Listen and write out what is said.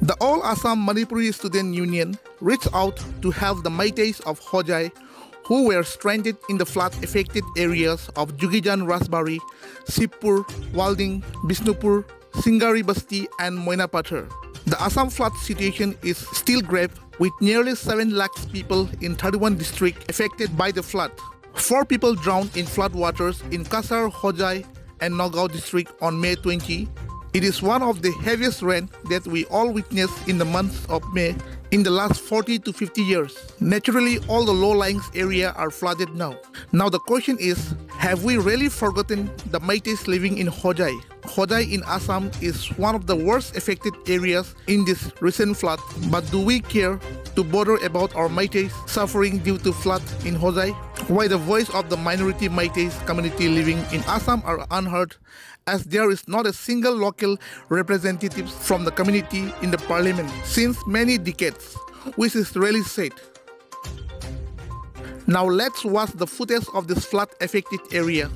The All Assam Manipuri Student Union reached out to help the Meiteis of Hojai who were stranded in the flood-affected areas of Jugijan Rajbari, Sibpur, Walding, Bisnupur, Singari Basti and Moinapathar. The Assam flood situation is still grave with nearly 7 lakhs people in 31 districts affected by the flood. Four people drowned in flood waters in Cachar, Hojai and Nagaon district on May 20. It is one of the heaviest rain that we all witnessed in the month of May in the last 40 to 50 years. Naturally, all the low-lying areas are flooded now. Now the question is, have we really forgotten the Meiteis living in Hojai? Hojai in Assam is one of the worst affected areas in this recent flood, but do we care to bother about our Meiteis suffering due to flood in Hojai? Why the voice of the minority Meiteis community living in Assam are unheard as there is not a single local representative from the community in the parliament since many decades, which is really sad. Now let's watch the footage of this flood affected area.